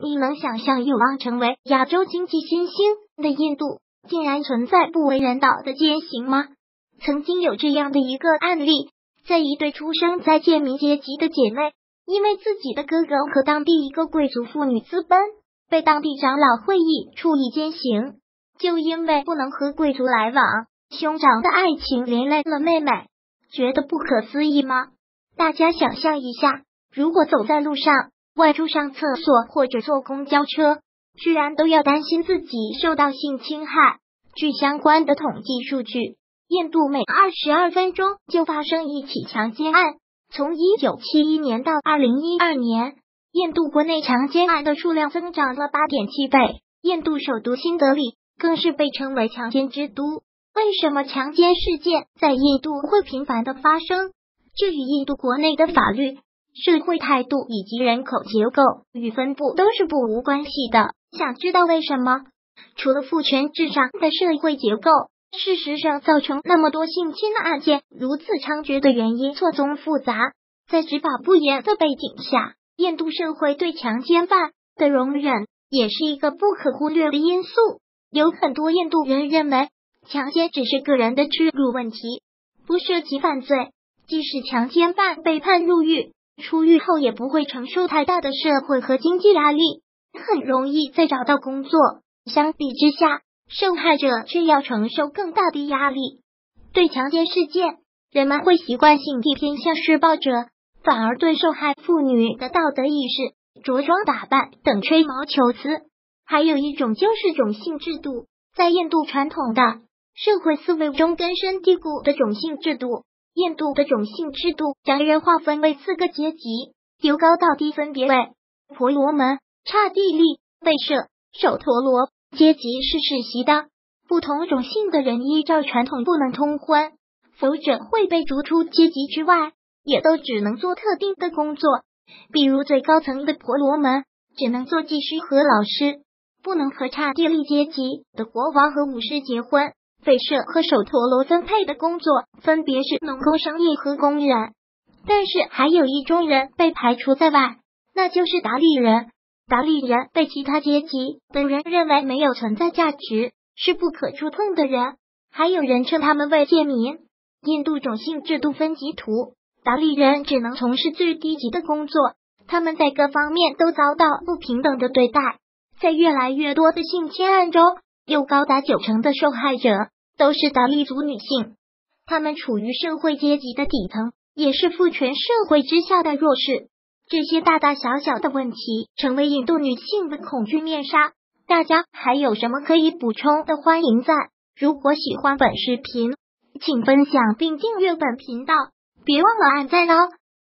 你能想象有望成为亚洲经济新星的印度，竟然存在不为人道的奸行吗？曾经有这样的一个案例，在一对出生在贱民阶级的姐妹，因为自己的哥哥和当地一个贵族妇女私奔，被当地长老会议处以奸刑。就因为不能和贵族来往，兄长的爱情连累了妹妹，觉得不可思议吗？大家想象一下，如果走在路上，外出上厕所或者坐公交车，居然都要担心自己受到性侵害。据相关的统计数据，印度每二十二分钟就发生一起强奸案。从一九七一年到二零一二年，印度国内强奸案的数量增长了八点七倍。印度首都新德里更是被称为强奸之都。为什么强奸事件在印度会频繁的发生？这与印度国内的法律、社会态度以及人口结构与分布都是不无关系的。想知道为什么？除了父权至上的社会结构，事实上造成那么多性侵的案件如此猖獗的原因错综复杂。在执法不严的背景下，印度社会对强奸犯的容忍也是一个不可忽略的因素。有很多印度人认为，强奸只是个人的耻辱问题，不涉及犯罪。即使强奸犯被判入狱，出狱后也不会承受太大的社会和经济压力，很容易再找到工作。相比之下，受害者却要承受更大的压力。对强奸事件，人们会习惯性地偏向施暴者，反而对受害妇女的道德意识、着装打扮等吹毛求疵。还有一种就是种姓制度，在印度传统的社会思维中根深蒂固的种姓制度。印度的种姓制度将人划分为四个阶级，由高到低分别为婆罗门、刹帝利、吠舍、首陀罗。阶级是世袭的，不同种姓的人依照传统不能通婚，否则会被逐出阶级之外，也都只能做特定的工作，比如最高层的婆罗门只能做技师和老师，不能和刹帝利阶级的国王和武士结婚。吠舍和首陀罗分配的工作分别是农工、商业和工人，但是还有一种人被排除在外，那就是达利人。达利人被其他阶级的人认为没有存在价值，是不可触碰的人，还有人称他们为贱民。印度种姓制度分级图，达利人只能从事最低级的工作，他们在各方面都遭到不平等的对待，在越来越多的性侵案中。有高达九成的受害者都是达利族女性，她们处于社会阶级的底层，也是父权社会之下的弱势。这些大大小小的问题成为印度女性的恐惧面纱。大家还有什么可以补充的？欢迎在。如果喜欢本视频，请分享并订阅本频道，别忘了按赞哦。